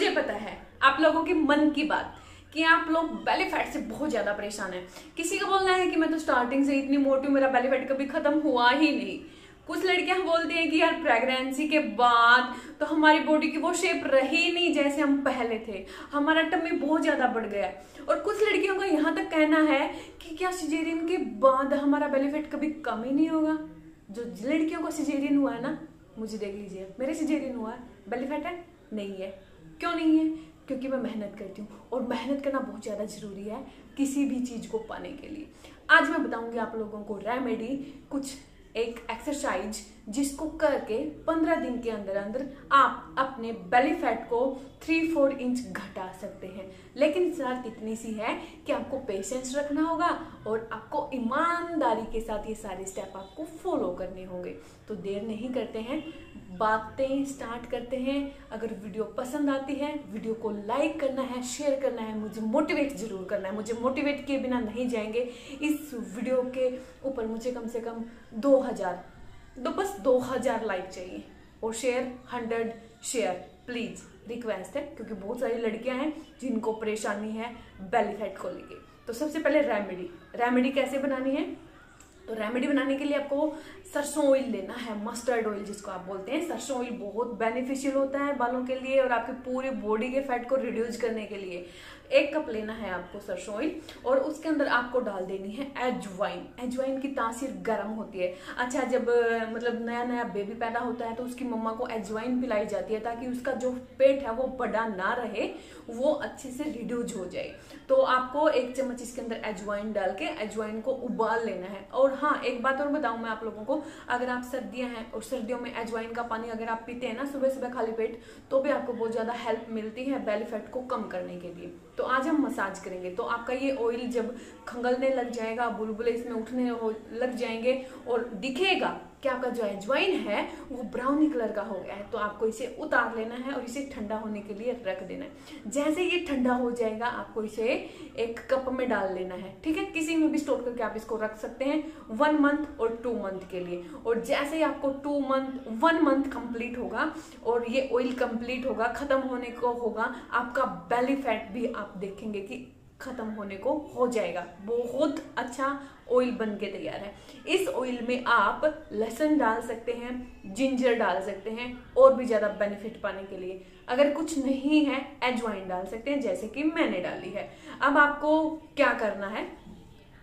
मुझे पता है, आप लोगों के मन की बात, कि आप लोग बेली फैट से बहुत ज़्यादा परेशान है। किसी का बोलना है कि मैं तो स्टार्टिंग से इतनी मोटी हूँ, मेरा बेली फैट कभी खत्म हुआ ही नहीं। कुछ लड़कियाँ बोलती हैं कि यार प्रेगनेंसी के बाद तो हमारी बॉडी की वो शेप रही नहीं जैसे हम पहले थे। हमारा टम्मी बहुत ज़्यादा बढ़ गया है। और कुछ लड़कियों का यहाँ तक कहना है कि क्या सिजेरियन के बाद हमारा बेलीफेट कभी कम ही नहीं होगा? जो लड़कियों को सिजेरियन हुआ है ना, मुझे देख लीजिए। मेरे सिजेरियन हुआ है बेलीफेट है? नहीं है। क्यों नहीं है? क्योंकि मैं मेहनत करती हूँ और मेहनत करना बहुत ज़्यादा ज़रूरी है किसी भी चीज़ को पाने के लिए। आज मैं बताऊँगी आप लोगों को रेमेडी कुछ एक एक्सरसाइज जिसको करके 15 दिन के अंदर अंदर आप अपने बेली फैट को थ्री फोर इंच घटा सकते हैं। लेकिन शर्त इतनी सी है कि आपको पेशेंस रखना होगा और आपको ईमानदारी के साथ ये सारे स्टेप आपको फॉलो करने होंगे। तो देर नहीं करते हैं बातें स्टार्ट करते हैं। अगर वीडियो पसंद आती है वीडियो को लाइक करना है शेयर करना है, मुझे मोटिवेट ज़रूर करना है। मुझे मोटिवेट किए बिना नहीं जाएँगे। इस वीडियो के ऊपर मुझे कम से कम दो हज़ार, दो बस दो हज़ार लाइक चाहिए। और share hundred share please request है। क्योंकि बहुत सारी लड़कियाँ हैं जिनको परेशानी है बेली फैट को लेके। तो सबसे पहले रेमेडी रेमेडी कैसे बनानी है? तो रेमेडी बनाने के लिए आपको सरसों ऑयल लेना है मस्टर्ड ऑयल जिसको आप बोलते हैं। सरसों ऑयल बहुत बेनिफिशियल होता है बालों के लिए और आपके पूरी बॉडी के फैट को रिड्यूस करने के लिए। एक कप लेना है आपको सरसों ऑयल और उसके अंदर आपको डाल देनी है एजवाइन एजवाइन की तासीर गर्म होती है। अच्छा जब मतलब नया नया बेबी पैदा होता है तो उसकी मम्मा को एजवाइन पिलाई जाती है, ताकि उसका जो पेट है वो बड़ा ना रहे, वो अच्छे से रिड्यूज हो जाए। तो आपको एक चम्मच इसके अंदर एजवाइन डाल के एजवाइन को उबाल लेना है। और हाँ एक बात और बताऊँ मैं आप लोगों को, अगर आप सर्दियाँ हैं, और सर्दियों में एजवाइन का पानी अगर आप पीते हैं ना सुबह सुबह खाली पेट तो भी आपको बहुत ज़्यादा हेल्प मिलती है बेली को कम करने के लिए। तो आज हम मसाज करेंगे। तो आपका ये ऑयल जब खंगलने लग जाएगा, बुलबुले इसमें उठने लग जाएँगे और दिखेगा कि आपका जो एजवाइन है, वो ब्राउनी कलर का हो गया है तो आपको इसे उतार लेना है और इसे ठंडा होने के लिए रख देना है। जैसे ये ठंडा हो जाएगा, आपको इसे एक कप में डाल लेना है, ठीक है? किसी में भी स्टोर करके आप इसको रख सकते हैं वन मंथ और टू मंथ के लिए। और जैसे ही आपको two month one month complete होगा और ये ऑयल कंप्लीट होगा, खत्म होने को होगा, आपका बेली फैट भी आप देखेंगे कि खत्म होने को हो जाएगा। बहुत अच्छा ऑयल बन के तैयार है। इस ऑयल में आप लहसुन डाल सकते हैं जिंजर डाल सकते हैं, और भी ज़्यादा बेनिफिट पाने के लिए। अगर कुछ नहीं है एजवाइन डाल सकते हैं, जैसे कि मैंने डाली है। अब आपको क्या करना है?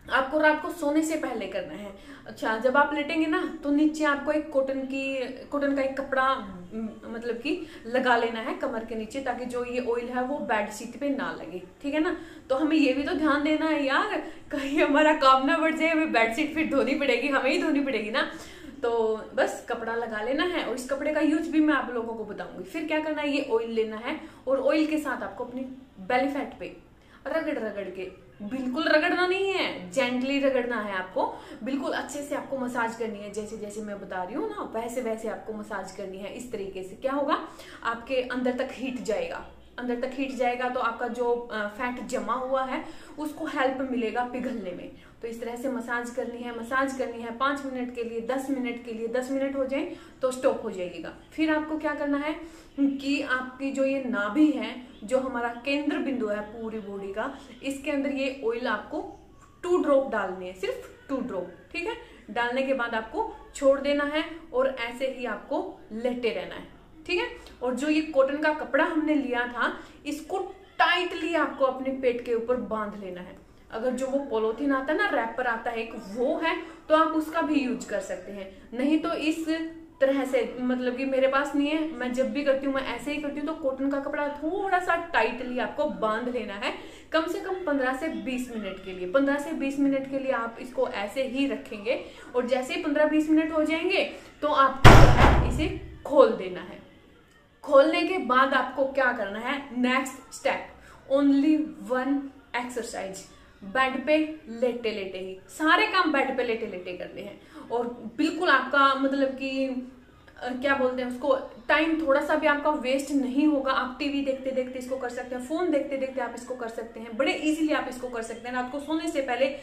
आपको रात को सोने से पहले करना है। अच्छा जब आप लेटेंगे ना तो नीचे आपको एक कॉटन की कॉटन का एक कपड़ा मतलब कि लगा लेना है कमर के नीचे, ताकि जो ये ऑयल है वो बेड शीट पे ना लगे। ठीक है ना? तो हमें ये भी तो ध्यान देना है यार, कहीं हमारा काम ना बढ़ जाए, हमें बेड शीट फिर धोनी पड़ेगी, हमें ही धोनी पड़ेगी ना। तो बस कपड़ा लगा लेना है, और इस कपड़े का यूज़ भी मैं आप लोगों को बताऊँगी। फिर क्या करना है? ये ऑयल लेना है, और ऑयल के साथ आपको अपनी बेलीफेट पे रगड़ रगड़ के। बिल्कुल रगड़ना नहीं है जेंटली रगड़ना है आपको। बिल्कुल अच्छे से आपको मसाज करनी है, जैसे जैसे मैं बता रही हूँ ना, वैसे वैसे आपको मसाज करनी है, इस तरीके से। क्या होगा? आपके अंदर तक हीट जाएगा। अंदर तक हीट जाएगा तो आपका जो फैट जमा हुआ है, उसको हेल्प मिलेगा पिघलने में। तो इस तरह से मसाज करनी है मसाज करनी है, पाँच मिनट के लिए, दस मिनट के लिए, दस मिनट हो जाए तो स्टॉप हो जाएगा। फिर आपको क्या करना है कि आपकी जो ये नाभि है, जो हमारा केंद्र बिंदु है पूरी बॉडी का, इसके अंदर ये ऑयल आपको टू ड्रॉप डालनी है, सिर्फ़ टू ड्रॉप ठीक है? डालने के बाद आपको छोड़ देना है और ऐसे ही आपको लेटे रहना है। ठीक है? और जो ये कॉटन का कपड़ा हमने लिया था, इसको टाइटली आपको अपने पेट के ऊपर बाँध लेना है। अगर जो वो पोलोथीन आता है ना रैपर आता है, एक वो है तो आप उसका भी यूज़ कर सकते हैं। नहीं तो इस तरह से मतलब कि मेरे पास नहीं है, मैं जब भी करती हूँ, मैं ऐसे ही करती हूँ तो कॉटन का कपड़ा थोड़ा सा टाइटली आपको बाँध लेना है, कम से कम 15 से 20 मिनट के लिए। 15 से 20 मिनट के लिए आप इसको ऐसे ही रखेंगे, और जैसे ही 15-20 मिनट हो जाएँगे तो आपको इसे खोल देना है। खोलने के बाद आपको क्या करना है? Next step only one exercise bed पे लेटे लेटे ही। सारे काम बेड पे लेटे लेटे करने हैं। और बिल्कुल आपका मतलब कि क्या बोलते हैं उसको टाइम थोड़ा सा भी आपका वेस्ट नहीं होगा। आप टीवी देखते देखते इसको कर सकते हैं फ़ोन देखते देखते आप इसको कर सकते हैं। बड़े इजीली आप इसको कर सकते हैं। रात को सोने से पहले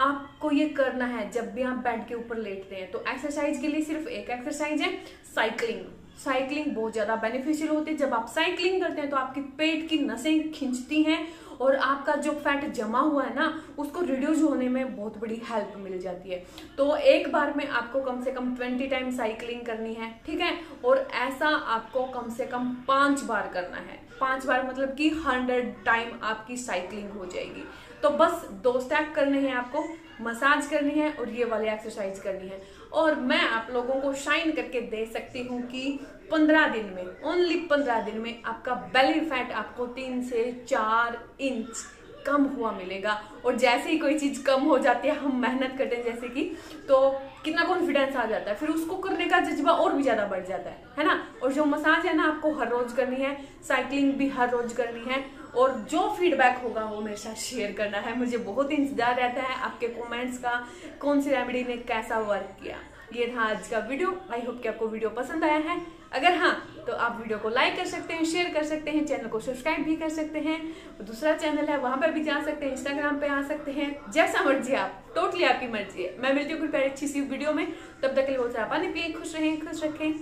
आपको ये करना है, जब भी आप बेड के ऊपर लेटते हैं। तो एक्सरसाइज के लिए सिर्फ़ एक एक्सरसाइज है साइकिलिंग साइकिलिंग बहुत ज़्यादा बेनिफिशियल होती है। जब आप साइकिलिंग करते हैं तो आपकी पेट की नसें खिंचती हैं और आपका जो फैट जमा हुआ है ना, उसको रिड्यूस होने में बहुत बड़ी हेल्प मिल जाती है। तो एक बार में आपको कम से कम ट्वेंटी टाइम साइकिलिंग करनी है, ठीक है? और ऐसा आपको कम से कम पाँच बार करना है। पाँच बार मतलब कि हंड्रेड टाइम आपकी साइकिलिंग हो जाएगी। तो बस दो स्टेप करने हैं आपको मसाज करनी है और ये वाली एक्सरसाइज करनी है। और मैं आप लोगों को शाइन करके दे सकती हूँ कि पंद्रह दिन में ओनली पंद्रह दिन में आपका बेली फैट आपको तीन से चार इंच कम हुआ मिलेगा। और जैसे ही कोई चीज़ कम हो जाती है, हम मेहनत करते हैं जैसे कि तो कितना कॉन्फिडेंस आ जाता है। फिर उसको करने का जज्बा और भी ज़्यादा बढ़ जाता है है ना? और जो मसाज है ना, आपको हर रोज करनी है साइकिलिंग भी हर रोज करनी है। और जो फीडबैक होगा, वो मेरे साथ शेयर करना है। मुझे बहुत इंतज़ार रहता है आपके कमेंट्स का, कौन सी रेमेडी ने कैसा वर्क किया। ये था आज का वीडियो। आई होप कि आपको वीडियो पसंद आया है। अगर हाँ तो आप वीडियो को लाइक कर सकते हैं शेयर कर सकते हैं चैनल को सब्सक्राइब भी कर सकते हैं। दूसरा चैनल है, वहाँ पर भी जा सकते हैं इंस्टाग्राम पे आ सकते हैं। जैसा मर्ज़ी आप टोटली आपकी मर्ज़ी है। मैं मिलती हूँ कुछ अच्छी सी वीडियो में। तब तक के लिए बहुत सारा पानी पिए, खुश रहें, खुश रखें।